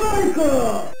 ないか。